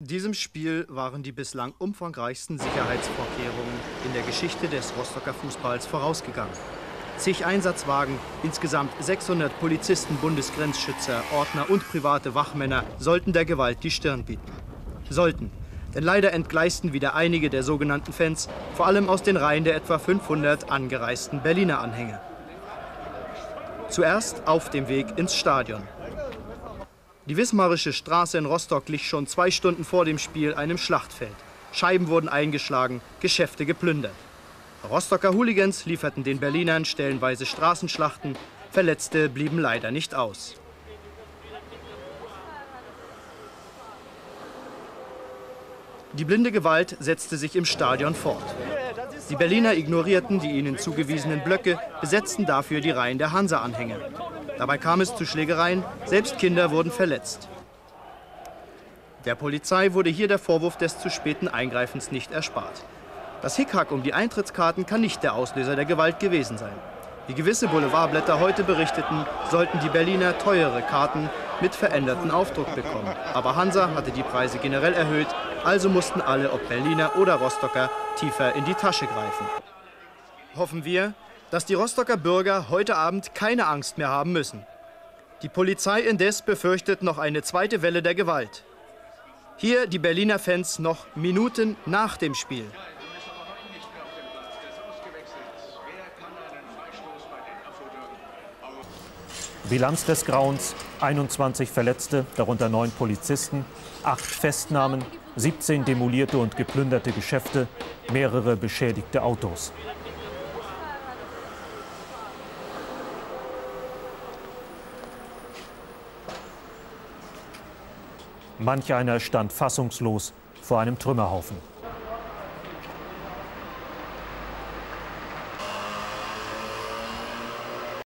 Diesem Spiel waren die bislang umfangreichsten Sicherheitsvorkehrungen in der Geschichte des Rostocker Fußballs vorausgegangen. Zig Einsatzwagen, insgesamt 600 Polizisten, Bundesgrenzschützer, Ordner und private Wachmänner sollten der Gewalt die Stirn bieten. Sollten, denn leider entgleisten wieder einige der sogenannten Fans, vor allem aus den Reihen der etwa 500 angereisten Berliner Anhänger. Zuerst auf dem Weg ins Stadion. Die Wismarische Straße in Rostock glich schon zwei Stunden vor dem Spiel einem Schlachtfeld. Scheiben wurden eingeschlagen, Geschäfte geplündert. Rostocker Hooligans lieferten den Berlinern stellenweise Straßenschlachten, Verletzte blieben leider nicht aus. Die blinde Gewalt setzte sich im Stadion fort. Die Berliner ignorierten die ihnen zugewiesenen Blöcke, besetzten dafür die Reihen der Hansa-Anhänger. Dabei kam es zu Schlägereien, selbst Kinder wurden verletzt. Der Polizei wurde hier der Vorwurf des zu späten Eingreifens nicht erspart. Das Hickhack um die Eintrittskarten kann nicht der Auslöser der Gewalt gewesen sein. Wie gewisse Boulevardblätter heute berichteten, sollten die Berliner teure Karten mit veränderten Aufdruck bekommen. Aber Hansa hatte die Preise generell erhöht, also mussten alle, ob Berliner oder Rostocker, tiefer in die Tasche greifen. Hoffen wir, dass die Rostocker Bürger heute Abend keine Angst mehr haben müssen. Die Polizei indes befürchtet noch eine zweite Welle der Gewalt. Hier die Berliner Fans noch Minuten nach dem Spiel. Bilanz des Grauens, 21 Verletzte, darunter neun Polizisten, acht Festnahmen, 17 demolierte und geplünderte Geschäfte, mehrere beschädigte Autos. Manch einer stand fassungslos vor einem Trümmerhaufen.